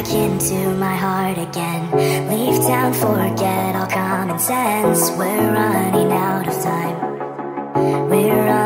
Back into my heart again. Leave town, forget all common sense. We're running out of time. We're running